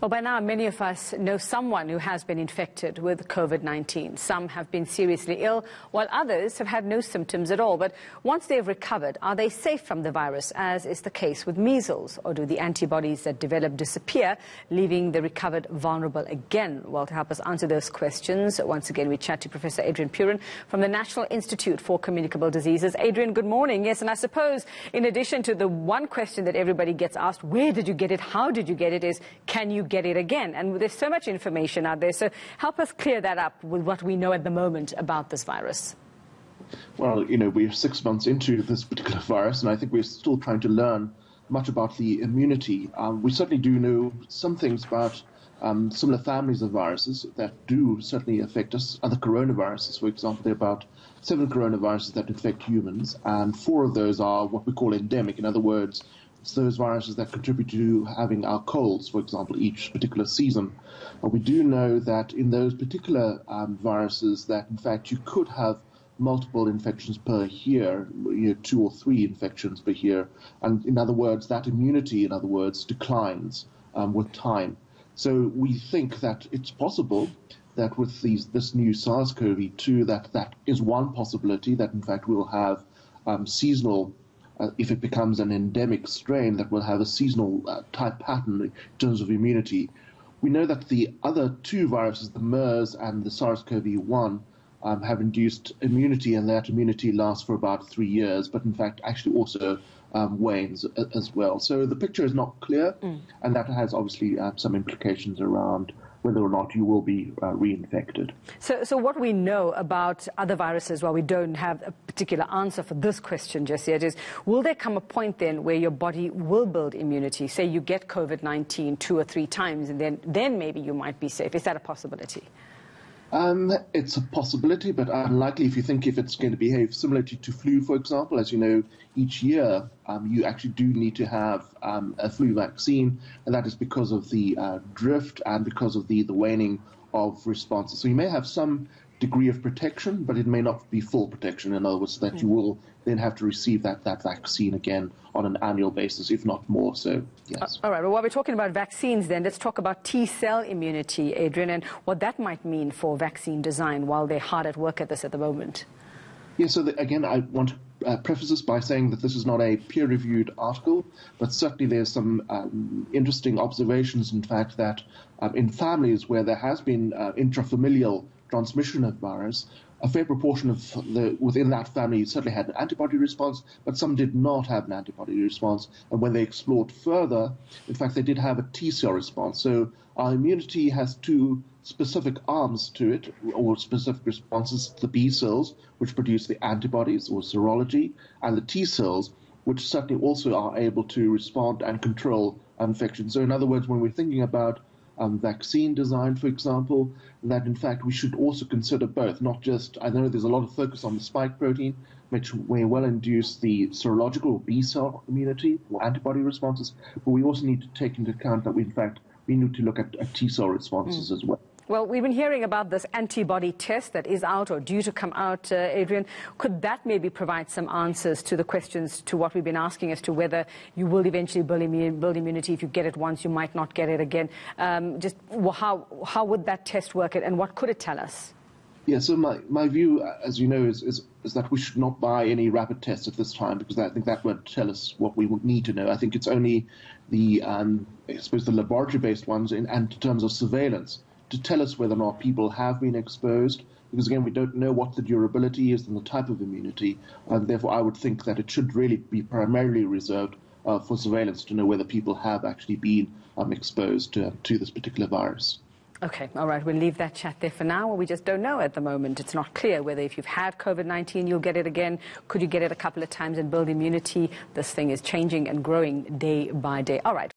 Well, by now, many of us know someone who has been infected with COVID 19. Some have been seriously ill, while others have had no symptoms at all. But once they've recovered, are they safe from the virus, as is the case with measles? Or do the antibodies that develop disappear, leaving the recovered vulnerable again? Well, to help us answer those questions, once again, we chat to Professor Adrian Puren from the National Institute for Communicable Diseases. Adrian, good morning. Yes, and I suppose in addition to the one question that everybody gets asked, where did you get it, how did you get it, is can you get it again. And there's so much information out there. So help us clear that up with what we know at the moment about this virus. Well, you know, we're six months into this particular virus, and I think we're still trying to learn much about the immunity. Um, we certainly do know some things about um, similar families of viruses that do certainly affect us. Other coronaviruses, for example, there are about seven coronaviruses that infect humans, and four of those are what we call endemic. In other words, those viruses that contribute to having our colds, for example, each particular season. But we do know that in those particular um, viruses, that in fact you could have multiple infections per year, you know, two or three infections per year, and in other words, that immunity, in other words, declines um, with time. So we think that it's possible that with these, this new SARS-CoV-2, that that is one possibility that in fact we'll have um, seasonal uh, if it becomes an endemic strain that will have a seasonal uh, type pattern in terms of immunity. We know that the other two viruses, the MERS and the SARS-CoV-1, um, have induced immunity, and that immunity lasts for about three years, but in fact actually also um, wanes as well. So the picture is not clear, mm. and that has obviously uh, some implications around whether or not you will be uh, reinfected. So, so what we know about other viruses, while we don't have a particular answer for this question just yet, is will there come a point then where your body will build immunity? Say you get COVID-19 two or three times, and then, then maybe you might be safe. Is that a possibility? Um, it's a possibility, but unlikely if you think if it's going to behave similarly to flu, for example. As you know, each year um, you actually do need to have um, a flu vaccine, and that is because of the uh, drift and because of the, the waning of responses. So you may have some degree of protection, but it may not be full protection. In other words, that you hmm. will then have to receive that, that vaccine again on an annual basis, if not more so, yes. Uh, all right, well, while we're talking about vaccines then, let's talk about T-cell immunity, Adrian, and what that might mean for vaccine design while they're hard at work at this at the moment. Yeah, so the, again, I want uh, preface this by saying that this is not a peer-reviewed article, but certainly there's some um, interesting observations, in fact, that um, in families where there has been uh, intrafamilial transmission of virus, a fair proportion of the within that family certainly had an antibody response, but some did not have an antibody response. And when they explored further, in fact, they did have a T cell response. So our immunity has two specific arms to it, or specific responses: to the B cells, which produce the antibodies or serology, and the T cells, which certainly also are able to respond and control infection. So, in other words, when we're thinking about um, vaccine design, for example, that in fact we should also consider both, not just, I know there's a lot of focus on the spike protein, which may well induce the serological B cell immunity or antibody responses, but we also need to take into account that we, in fact, we need to look at, at T cell responses mm. as well. Well, we've been hearing about this antibody test that is out or due to come out, uh, Adrian. Could that maybe provide some answers to the questions to what we've been asking as to whether you will eventually build, immu build immunity if you get it once, you might not get it again? Um, just how, how would that test work and what could it tell us? Yeah, so my, my view, as you know, is, is, is that we should not buy any rapid tests at this time because I think that won't tell us what we would need to know. I think it's only the, um, I suppose, the laboratory-based ones in, and in terms of surveillance to tell us whether or not people have been exposed, because again, we don't know what the durability is and the type of immunity, and therefore I would think that it should really be primarily reserved uh, for surveillance to know whether people have actually been um, exposed to, to this particular virus. Okay, all right, we'll leave that chat there for now. We just don't know at the moment. It's not clear whether if you've had COVID-19, you'll get it again. Could you get it a couple of times and build immunity? This thing is changing and growing day by day. All right.